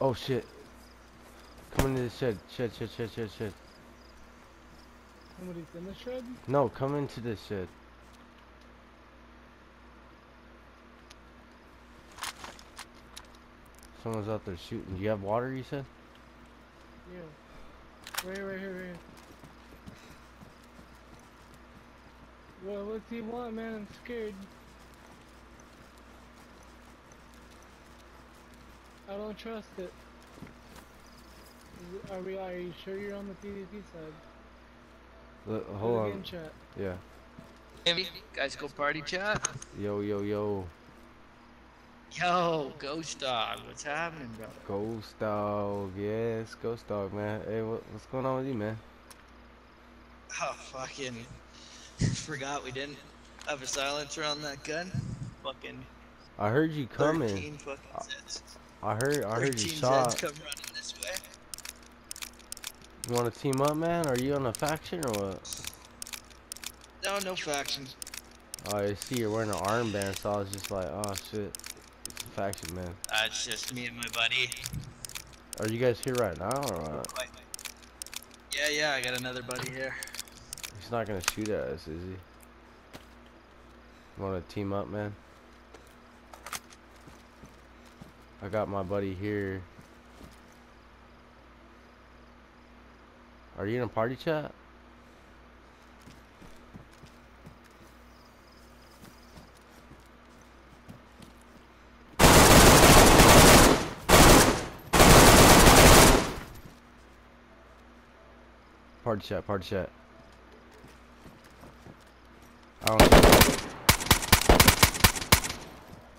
Oh shit. Come into the shed. Shed, shed, shed, shed, shed. Somebody's in the shed? No, come into this shed. Someone's out there shooting. Do you have water, you said? Yeah. Right, right here, right here. Well, what's he want, man? I'm scared. I don't trust it. Is it- Are we? Are you sure you're on the PvP side? Look, Put hold it in on. chat. Yeah. Hey, guys, go party chat. Yo, yo, yo. Yo, Ghost Dog, what's happening, bro? Ghost dog. Yes, ghost dog, man. Hey, what, what's going on with you, man? Oh, fucking. Forgot we didn't have a silencer on that gun. Fucking. I heard you 13 coming. I heard, I heard 13 you shot. come running this way. You want to team up, man? Are you on a faction or what? No, no faction. Oh, I see you're wearing an armband, so I was just like, oh shit, it's a faction, man. Uh, it's just me and my buddy. Are you guys here right now or what? Yeah, yeah, I got another buddy here. He's not gonna shoot at us, is he? You want to team up, man? I got my buddy here. Are you in a party chat? Party chat, party chat. I don't know.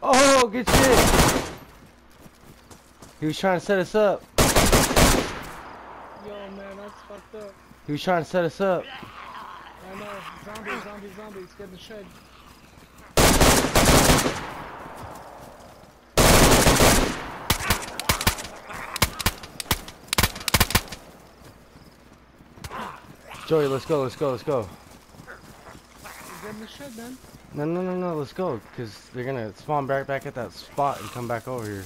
Oh, good shit! He was trying to set us up. Yo, man, that's fucked up. He was trying to set us up. I know. Zombies, zombies, zombies. Get the shed. Joey, let's go, let's go, let's go. Get in the shed, man. No, no, no, no, let's go. Because they're going to spawn back, back at that spot and come back over here.